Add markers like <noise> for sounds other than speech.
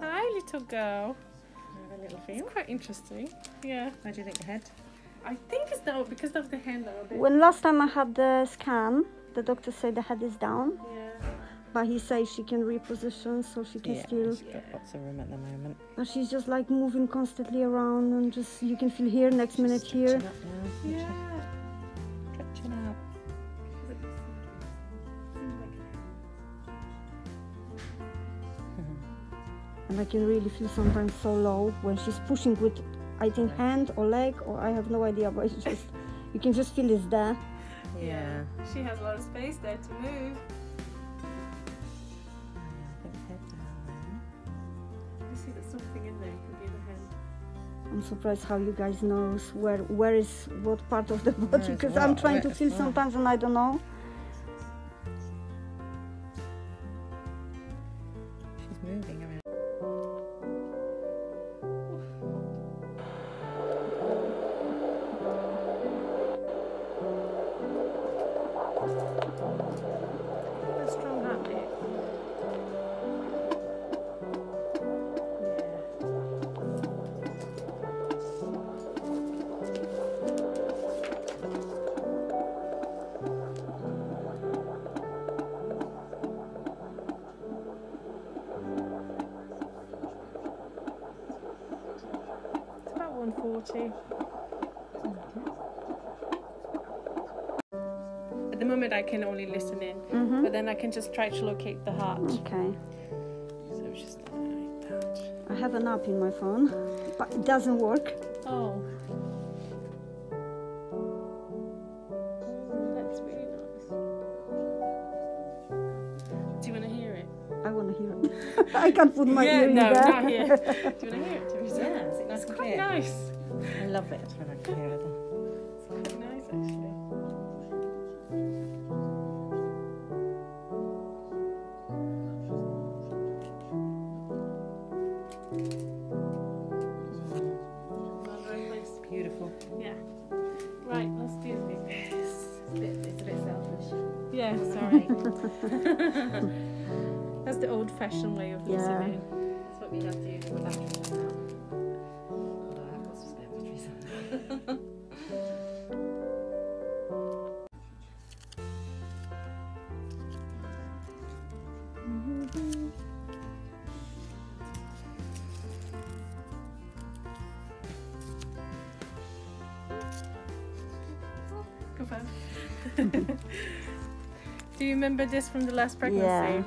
Hi, little girl. Have a little feel. It's quite interesting. Yeah. How do you think the head? I think it's now because of the hand a bit. When last time I had the scan, the doctor said the head is down, Yeah. but he says she can reposition, so she can still. she's got lots of room at the moment. But she's just like moving constantly around, and just you can feel here, next minute here. Up now. Yeah. And I can really feel sometimes so low when she's pushing with, I think, hand or leg, or I have no idea, but it's just, <laughs> you can just feel it's there. Yeah. She has a lot of space there to move. I think head down You see there's something in there. It could be the hand. I'm surprised how you guys knows where where is what part of the <laughs> body because I'm trying to feel sometimes and I don't know. 40. At the moment, I can only listen in, mm -hmm. but then I can just try to locate the heart. Okay. So just like that. I have an app in my phone, but it doesn't work. Oh. I want to hear it. <laughs> I can't put my yeah, ear in no, there. not here. <laughs> Do you want to hear it, Teresa? Yeah, is it nice It's and quite clear? nice. I love it when I can hear it. It's quite nice, actually. Well, right place. Beautiful. Yeah. Right, let's do this. It's a bit, it's a bit selfish. Yeah, sorry. <laughs> That's the old-fashioned way of Yeah. listening. That's what we have to use for batteries now. Although I have got some spare batteries. <laughs> Go fast. <laughs> Do you remember this from the last pregnancy? Yeah.